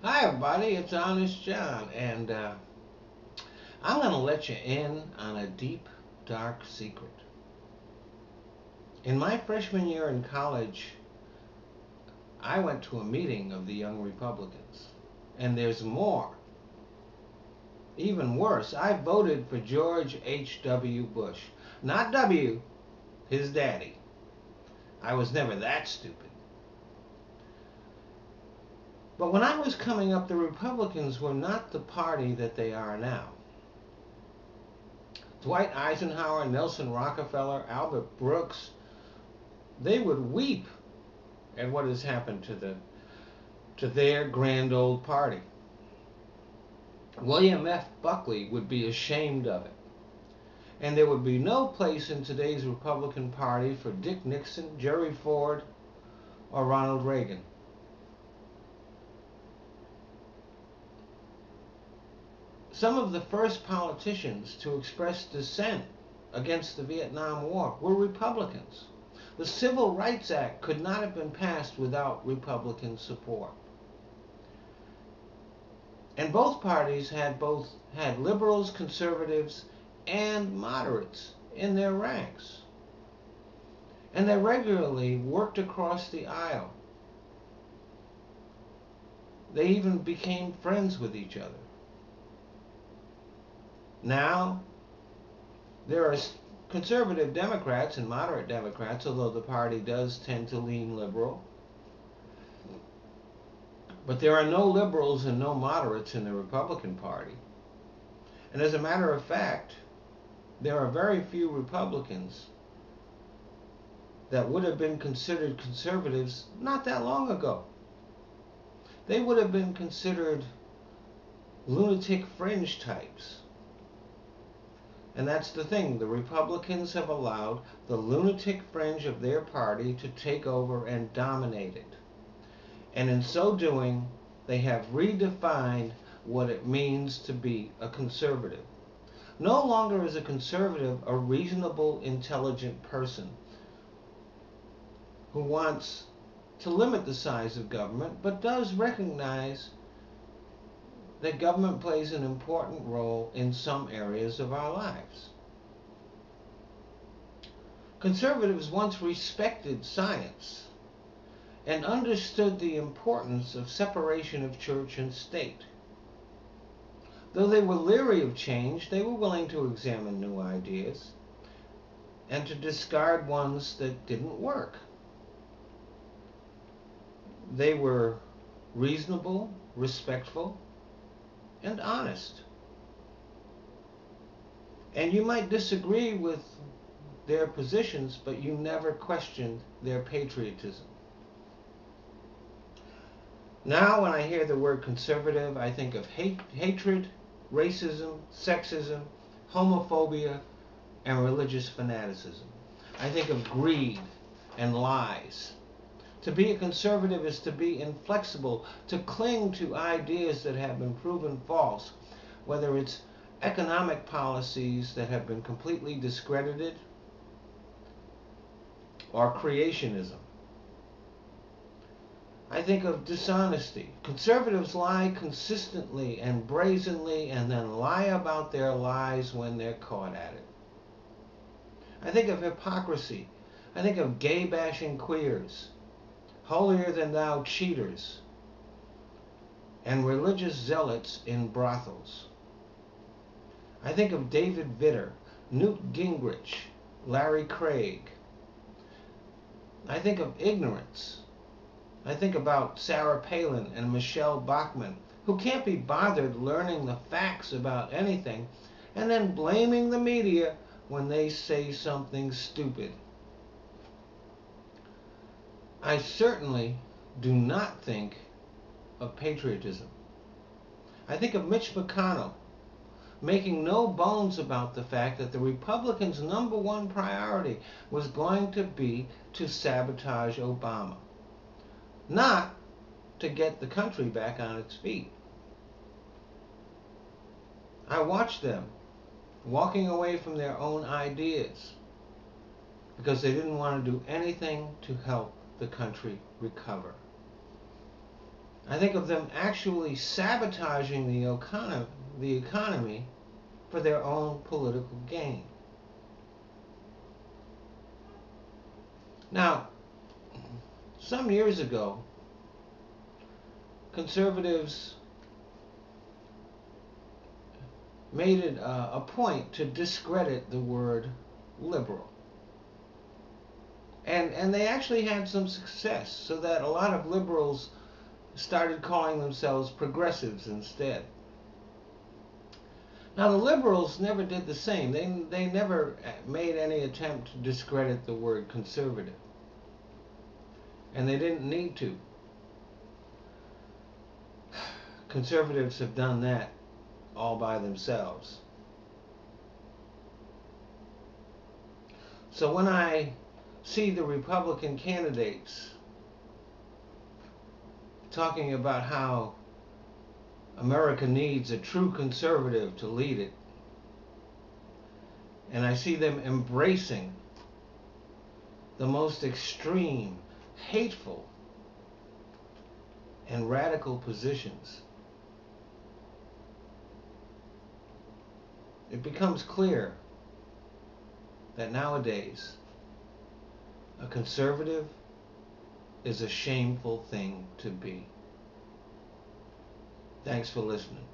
Hi, everybody. It's Honest John, and uh, I'm going to let you in on a deep, dark secret. In my freshman year in college, I went to a meeting of the Young Republicans, and there's more. Even worse, I voted for George H.W. Bush. Not W, his daddy. I was never that stupid. But when I was coming up, the Republicans were not the party that they are now. Dwight Eisenhower, Nelson Rockefeller, Albert Brooks, they would weep at what has happened to the to their grand old party. William F. Buckley would be ashamed of it. And there would be no place in today's Republican Party for Dick Nixon, Jerry Ford, or Ronald Reagan. Some of the first politicians to express dissent against the Vietnam War were Republicans. The Civil Rights Act could not have been passed without Republican support. And both parties had both had liberals, conservatives, and moderates in their ranks. And they regularly worked across the aisle. They even became friends with each other. Now, there are conservative Democrats and moderate Democrats, although the party does tend to lean liberal. But there are no liberals and no moderates in the Republican Party. And as a matter of fact, there are very few Republicans that would have been considered conservatives not that long ago. They would have been considered lunatic fringe types and that's the thing. The Republicans have allowed the lunatic fringe of their party to take over and dominate it. And in so doing, they have redefined what it means to be a conservative. No longer is a conservative a reasonable, intelligent person who wants to limit the size of government, but does recognize that government plays an important role in some areas of our lives. Conservatives once respected science and understood the importance of separation of church and state. Though they were leery of change, they were willing to examine new ideas and to discard ones that didn't work. They were reasonable, respectful, and honest. And you might disagree with their positions, but you never questioned their patriotism. Now, when I hear the word conservative, I think of hate, hatred, racism, sexism, homophobia, and religious fanaticism. I think of greed and lies. To be a conservative is to be inflexible, to cling to ideas that have been proven false, whether it's economic policies that have been completely discredited or creationism. I think of dishonesty. Conservatives lie consistently and brazenly and then lie about their lies when they're caught at it. I think of hypocrisy. I think of gay bashing queers holier than thou cheaters, and religious zealots in brothels. I think of David Vitter, Newt Gingrich, Larry Craig. I think of ignorance. I think about Sarah Palin and Michele Bachmann, who can't be bothered learning the facts about anything and then blaming the media when they say something stupid. I certainly do not think of patriotism. I think of Mitch McConnell making no bones about the fact that the Republicans' number one priority was going to be to sabotage Obama, not to get the country back on its feet. I watched them walking away from their own ideas because they didn't want to do anything to help the country recover. I think of them actually sabotaging the, econo- the economy for their own political gain. Now, some years ago, conservatives made it uh, a point to discredit the word liberal. And, and they actually had some success, so that a lot of liberals started calling themselves progressives instead. Now, the liberals never did the same. They, they never uh, made any attempt to discredit the word conservative. And they didn't need to. Conservatives have done that all by themselves. So when I see the Republican candidates talking about how America needs a true conservative to lead it, and I see them embracing the most extreme, hateful, and radical positions. it becomes clear that nowadays a conservative is a shameful thing to be. Thanks for listening.